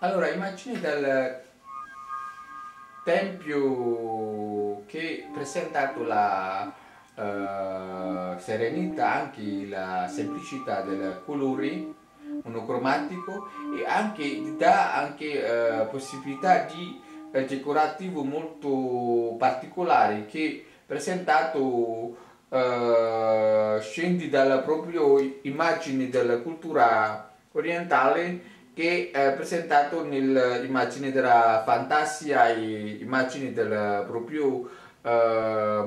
Allora, immagini del tempio che presentato la uh, serenità, anche la semplicità dei colori monocromatico e anche dà anche uh, possibilità di uh, decorativo molto particolare che presentato uh, scendi dalla propria immagine della cultura orientale che è presentato nell'immagine della fantasia e immagini della propria uh,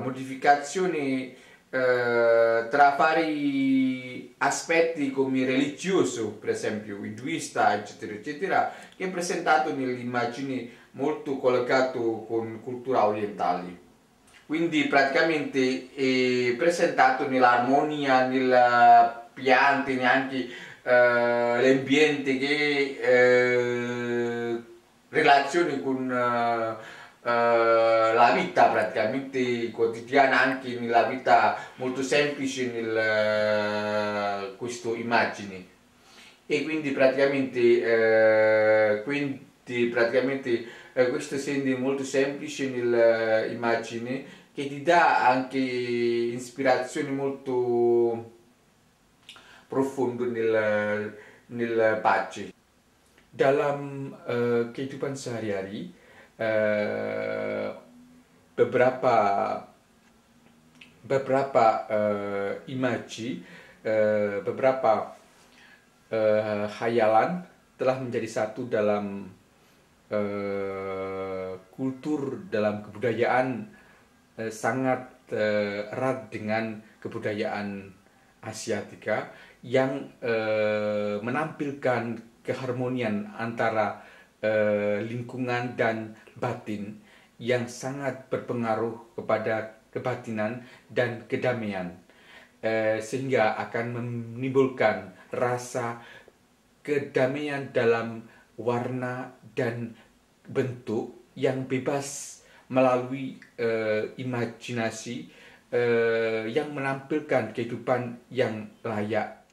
modificazione uh, tra vari aspetti come religioso, per esempio induista, eccetera, eccetera, che è presentato nell'immagine molto collegato con cultura orientale. Quindi praticamente è presentato nell'armonia, nella piante, neanche uh, l'ambiente che uh, relazioni con uh, la vita praticamente quotidiana, anche nella vita molto semplice nel questo immagine. E quindi praticamente, quindi praticamente questo sente molto semplice nell'immagine che ti dà anche ispirazioni molto profondo nel, nel pace. Dalam uh, kehidupan sehari-hari, uh, beberapa beberapa uh, imaji, uh, beberapa uh, hayalan telah menjadi satu dalam uh, kultur, dalam kebudayaan uh, sangat uh, erat dengan kebudayaan Asiatika yang uh, menampilkan keharmonian antara uh, lingkungan dan batin yang sangat berpengaruh kepada kebatinan dan kedamaian. Uh, sehingga akan menimbulkan rasa kedamaian dalam warna dan bentuk yang bebas melalui uh, imajinasi uh, yang menampilkan kehidupan yang layak